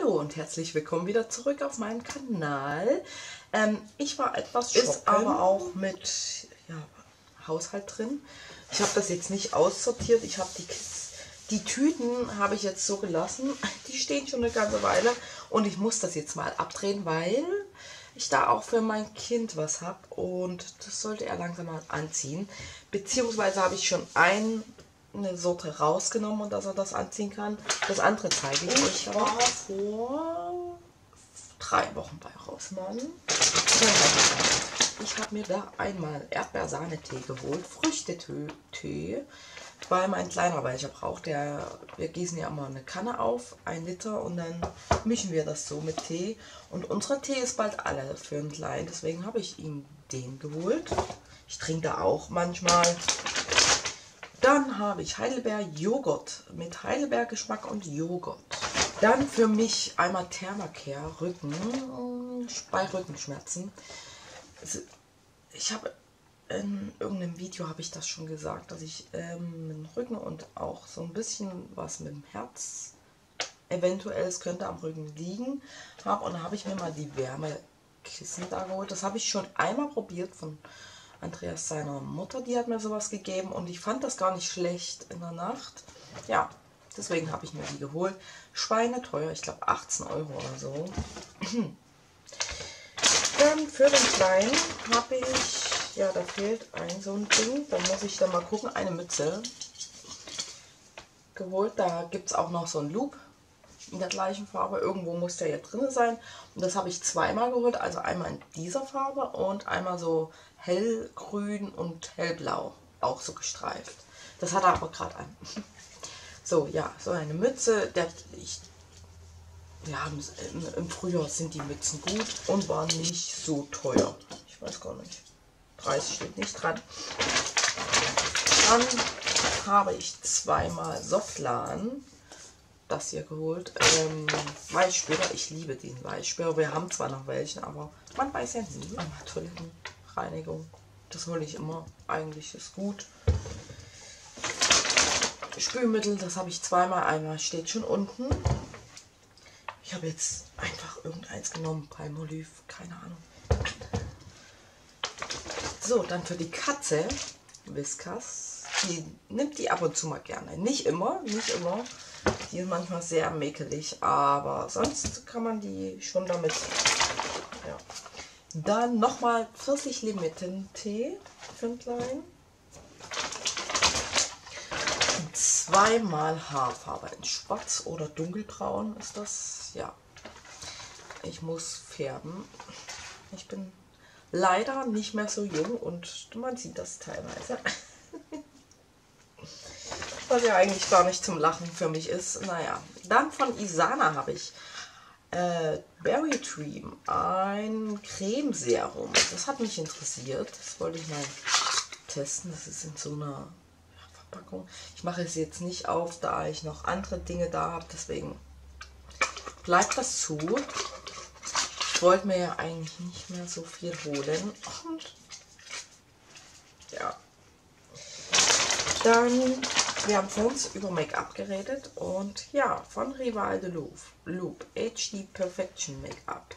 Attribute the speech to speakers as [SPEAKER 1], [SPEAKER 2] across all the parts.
[SPEAKER 1] Hallo und herzlich willkommen wieder zurück auf meinem Kanal. Ähm, ich war etwas shoppen. Ist aber auch mit ja, Haushalt drin. Ich habe das jetzt nicht aussortiert. Ich habe die, die Tüten habe ich jetzt so gelassen. Die stehen schon eine ganze Weile. Und ich muss das jetzt mal abdrehen, weil ich da auch für mein Kind was habe. Und das sollte er langsam mal anziehen. Beziehungsweise habe ich schon ein eine Sorte rausgenommen und dass er das anziehen kann. Das andere zeige ich euch. Ich war vor drei Wochen bei Rossmann. Ich habe mir da einmal Erdbeersahnetee geholt, Früchtetee, weil mein kleiner welcher braucht. Der, wir gießen ja immer eine Kanne auf, ein Liter und dann mischen wir das so mit Tee. Und unser Tee ist bald alle für einen kleinen, deswegen habe ich ihm den geholt. Ich trinke da auch manchmal dann habe ich Heidelberg Joghurt mit Heidelbeer-Geschmack und Joghurt. Dann für mich einmal Thermacare Rücken bei Rückenschmerzen. Ich habe in irgendeinem Video habe ich das schon gesagt, dass ich ähm, mit dem Rücken und auch so ein bisschen was mit dem Herz eventuell, es könnte am Rücken liegen, habe. Und da habe ich mir mal die Wärmekissen da geholt. Das habe ich schon einmal probiert von Andreas seiner Mutter, die hat mir sowas gegeben und ich fand das gar nicht schlecht in der Nacht. Ja, deswegen habe ich mir die geholt. Schweine teuer, ich glaube 18 Euro oder so. Dann für den Kleinen habe ich, ja, da fehlt ein so ein Ding. Dann muss ich dann mal gucken, eine Mütze geholt. Da gibt es auch noch so ein Loop in der gleichen Farbe. Irgendwo muss der ja drin sein. Und das habe ich zweimal geholt. Also einmal in dieser Farbe und einmal so hellgrün und hellblau. Auch so gestreift. Das hat er aber gerade an. So, ja, so eine Mütze. Der, ich, wir haben im, Frühjahr sind die Mützen gut und waren nicht so teuer. Ich weiß gar nicht. 30 steht nicht dran. Dann habe ich zweimal Softlan das hier geholt. Ähm, Weichspüler, ich liebe den Weichspüler. Wir haben zwar noch welchen, aber man weiß ja nie. Aber Toilettenreinigung, das hole ich immer. Eigentlich ist gut. Spülmittel, das habe ich zweimal. Einmal steht schon unten. Ich habe jetzt einfach irgendeins genommen. Palmolive, keine Ahnung. So, dann für die Katze Whiskas. Die nimmt die ab und zu mal gerne. Nicht immer, nicht immer. Die ist manchmal sehr mäkelig, aber sonst kann man die schon damit. Ja. Dann nochmal Pfirsich Limetten-Tee für ein. Zweimal Haarfarbe in Schwarz oder Dunkelbraun ist das. Ja. Ich muss färben. Ich bin leider nicht mehr so jung und man sieht das teilweise. was ja eigentlich gar nicht zum Lachen für mich ist. Naja, dann von Isana habe ich äh, Berry Dream, ein Cremeserum. Das hat mich interessiert. Das wollte ich mal testen. Das ist in so einer Verpackung. Ich mache es jetzt nicht auf, da ich noch andere Dinge da habe. Deswegen bleibt das zu. Ich wollte mir ja eigentlich nicht mehr so viel holen. Und ja. Dann wir haben vor uns über Make-up geredet und ja, von Rival de Loop HD Perfection Make-up.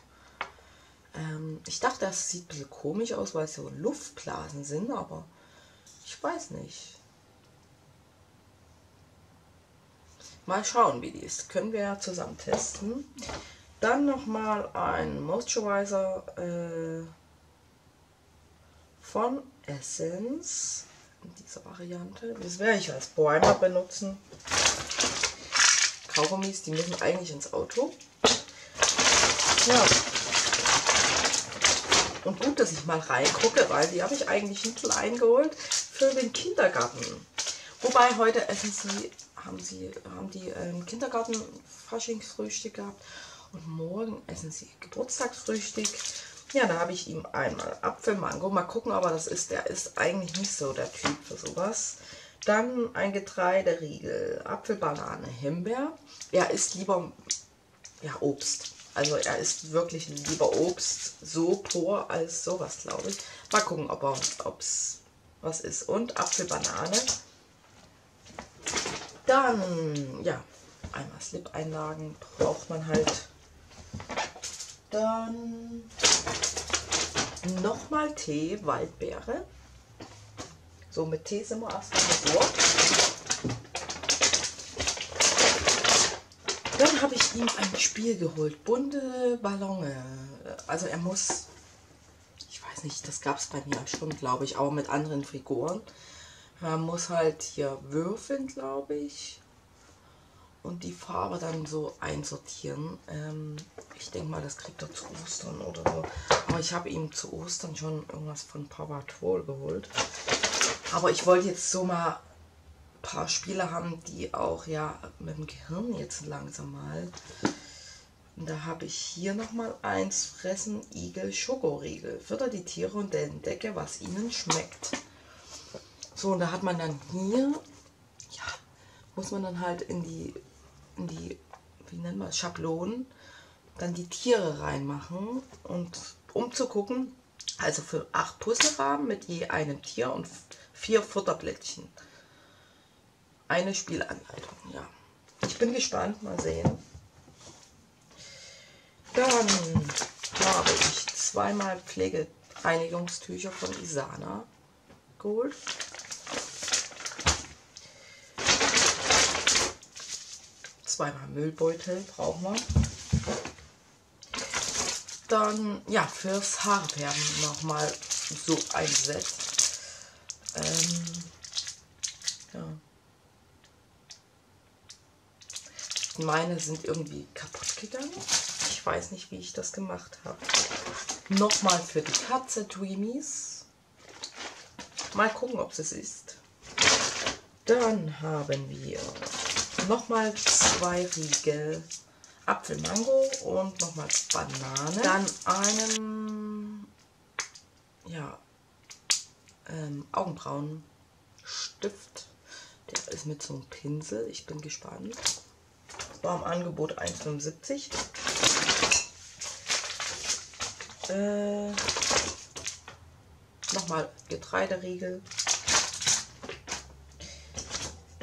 [SPEAKER 1] Ähm, ich dachte, das sieht ein bisschen komisch aus, weil es so Luftblasen sind, aber ich weiß nicht. Mal schauen, wie die ist. Können wir ja zusammen testen. Dann nochmal ein Moisturizer äh, von Essence in dieser Variante. Das werde ich als Primer benutzen. Kaugummis, die müssen eigentlich ins Auto. Ja. Und gut, dass ich mal reingucke, weil die habe ich eigentlich einen kleinen geholt für den Kindergarten. Wobei heute essen sie, haben sie, haben die ähm, Kindergarten Faschingsfrühstück gehabt und morgen essen sie Geburtstagsfrühstück. Ja, da habe ich ihm einmal Apfelmango. Mal gucken, aber das ist, der ist eigentlich nicht so der Typ für sowas. Dann ein Getreideriegel, Apfelbanane, Himbeer. Er isst lieber ja, Obst. Also er isst wirklich lieber Obst so pur als sowas, glaube ich. Mal gucken, ob es was ist. Und Apfelbanane. Dann, ja, einmal Slip-Einlagen braucht man halt Dann nochmal Tee, Waldbeere. So, mit Tee sind wir erstmal versorgt. Dann habe ich ihm ein Spiel geholt. Bunte Ballone. Also er muss, ich weiß nicht, das gab es bei mir schon, glaube ich, auch mit anderen Figuren. Man muss halt hier würfeln, glaube ich. Und die Farbe dann so einsortieren. Ähm, ich denke mal, das kriegt er zu Ostern oder so. Aber ich habe ihm zu Ostern schon irgendwas von Power Troll geholt. Aber ich wollte jetzt so mal ein paar Spiele haben, die auch ja mit dem Gehirn jetzt langsam mal. Und da habe ich hier nochmal eins Fressen Igel Schokoriegel. Fütter die Tiere und entdecke, was ihnen schmeckt. So, und da hat man dann hier, ja, muss man dann halt in die, in die, wie man es, Schablonen, dann die Tiere reinmachen und um zu gucken, also für acht Puzzlerahmen mit je einem Tier und vier Futterblättchen. Eine Spielanleitung, ja. Ich bin gespannt, mal sehen. Dann habe ich zweimal Pflegereinigungstücher von Isana geholt. Zweimal Müllbeutel brauchen wir. Dann, ja, fürs Haarfärben nochmal so ein Set. Ähm, ja. Meine sind irgendwie kaputt gegangen. Ich weiß nicht, wie ich das gemacht habe. Nochmal für die Katze Dreamies. Mal gucken, ob es ist. Dann haben wir nochmal zwei Riegel Apfel Mango und nochmal Banane. Dann einen ja, ähm, Augenbrauenstift. Der ist mit so einem Pinsel. Ich bin gespannt. War im Angebot 1,75. Äh, nochmal Getreideriegel.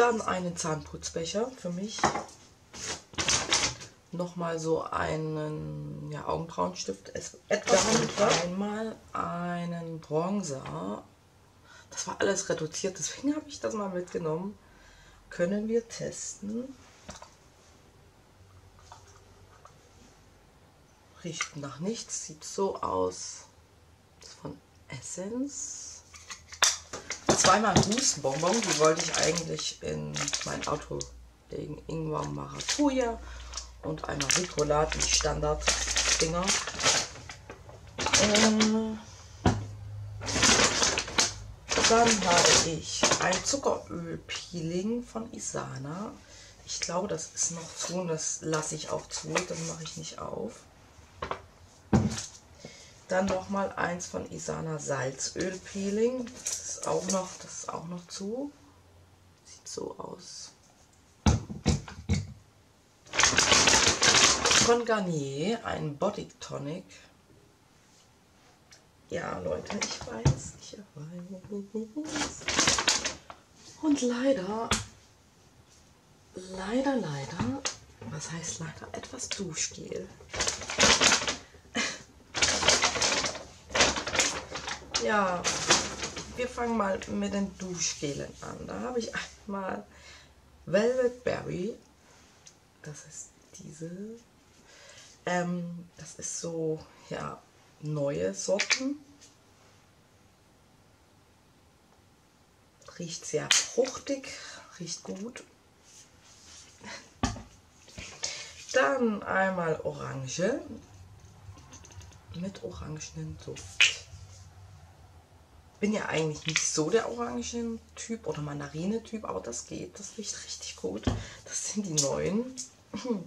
[SPEAKER 1] Dann einen Zahnputzbecher für mich. Nochmal so einen ja, Augenbrauenstift. Etwas Dann einmal einen Bronzer. Das war alles reduziert, deswegen habe ich das mal mitgenommen. Können wir testen. Riecht nach nichts, sieht so aus. Das ist von Essence zweimal Hustenbonbon. Die wollte ich eigentlich in mein Auto legen. Ingwer Maracuja und einmal Ricola, die Standard-Dinger. Äh, dann habe ich ein Zuckeröl-Peeling von Isana. Ich glaube, das ist noch zu und das lasse ich auch zu. Das mache ich nicht auf. Dann noch mal eins von Isana Salzöl-Peeling. Das auch noch, das ist auch noch zu. Sieht so aus. Von Garnier ein Body Tonic. Ja, Leute, ich weiß, ich weiß. Und leider, leider, leider, was heißt leider, etwas Duschgel. Ja, wir fangen mal mit den Duschgelen an. Da habe ich einmal Velvet Berry. Das ist diese. Ähm, das ist so, ja, neue Sorten. Riecht sehr fruchtig, riecht gut. Dann einmal Orange mit orangenen Duft bin ja eigentlich nicht so der Orangen-Typ oder Mandarine-Typ, aber das geht. Das riecht richtig gut. Das sind die neuen.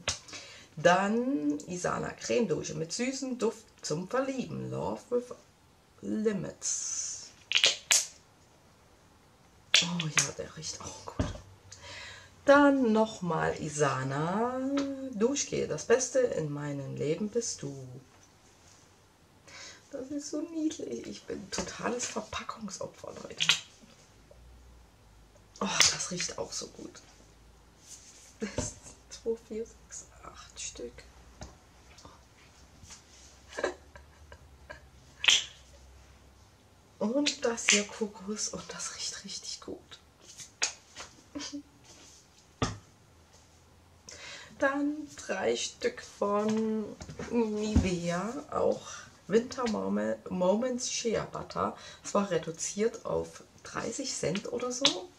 [SPEAKER 1] Dann Isana Creme Dusche mit süßem Duft zum Verlieben. Love with Limits. Oh ja, der riecht auch gut. Dann nochmal Isana Duschgel. Das Beste in meinem Leben bist du. Das ist so niedlich. Ich bin totales Verpackungsopfer, Leute. Oh, das riecht auch so gut. Das 2, 4, 6, 8 Stück. Und das hier Kokos und das riecht richtig gut. Dann drei Stück von Nivea, auch Winter Moments Shea Butter. Es war reduziert auf 30 Cent oder so.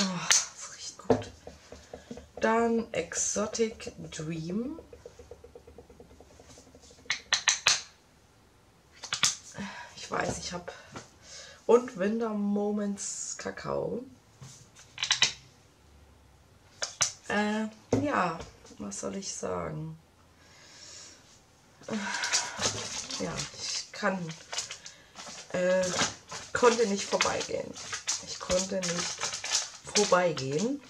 [SPEAKER 1] Oh, das riecht gut. Dann Exotic Dream. Ich weiß, ich habe. Und Winter Moments Kakao. Äh, ja, was soll ich sagen? Äh, ja, ich kann, äh, konnte nicht vorbeigehen. Ich konnte nicht vorbeigehen.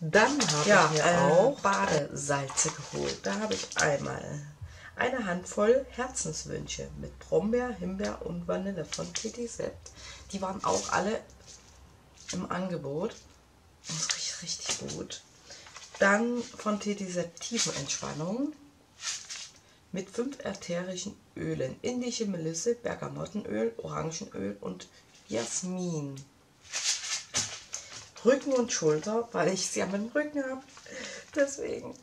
[SPEAKER 1] Dann habe ja, ich mir äh, auch Badesalze geholt. Da habe ich einmal eine Handvoll Herzenswünsche mit Brombeer, Himbeer und Vanille von Titi Sept. Die waren auch alle im Angebot. Das riecht richtig gut. Dann von Tetisept Tiefenentspannung mit fünf ätherischen Ölen. Indische Melisse, Bergamottenöl, Orangenöl und Jasmin. Rücken und Schulter, weil ich sie am Rücken habe. Deswegen.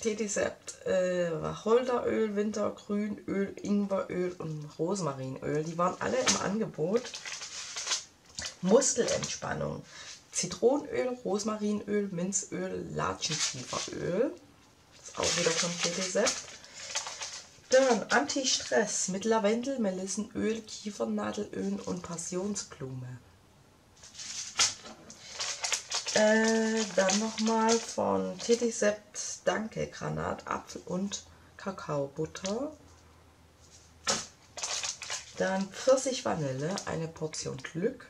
[SPEAKER 1] Tetisept, äh, Wacholderöl, Wintergrünöl, Ingweröl und Rosmarinöl. Die waren alle im Angebot. Muskelentspannung. Zitronenöl, Rosmarinöl, Minzöl, Latschenkieferöl. Das ist auch wieder vom Rezept. Dann Anti-Stress mit Lavendel, Melissenöl, Kiefernadelöl und Passionsblume. Äh, dann nochmal von Tetisept Danke Granat, Apfel und Kakaobutter. Dann Pfirsich Vanille, eine Portion Glück.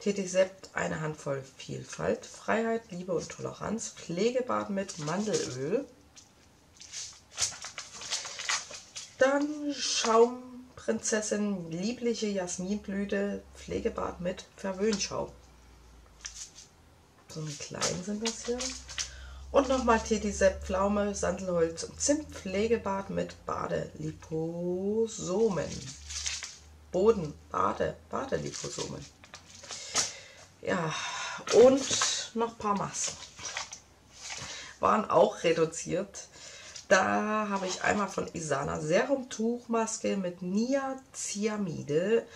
[SPEAKER 1] Tetisept eine Handvoll Vielfalt, Freiheit, Liebe und Toleranz, Pflegebad mit Mandelöl, dann Schaumprinzessin, liebliche Jasminblüte, Pflegebad mit Verwöhnschaum. So eine kleinen sind das hier. Und nochmal Tetisept, Pflaume, Sandelholz und Zimt, Pflegebad mit Badeliposomen. Boden, Bade, Badeliposomen. Ja, und noch ein paar Masken. Waren auch reduziert. Da habe ich einmal von Isana Serum Tuchmaske mit Niacinamide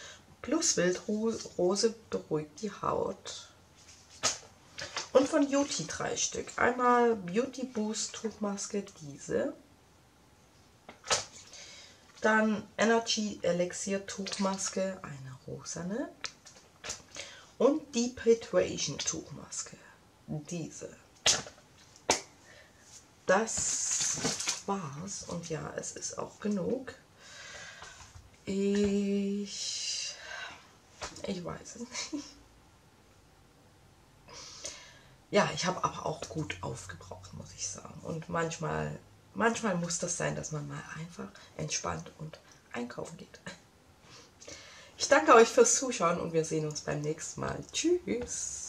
[SPEAKER 1] plus Wildrose beruhigt die Haut. Und von Beauty drei Stück. Einmal Beauty Boost Tuchmaske, diese. Dann Energy Elixier Tuchmaske, eine rosane und die Persuasion Tuchmaske. Diese. Das war's. Und ja, es ist auch genug. Ich. Ich weiß es nicht. Ja, ich habe aber auch gut aufgebraucht, muss ich sagen. Und manchmal, manchmal muss das sein, dass man mal einfach entspannt und einkaufen geht. Ich danke euch fürs Zuschauen und wir sehen uns beim nächsten Mal. Tschüss.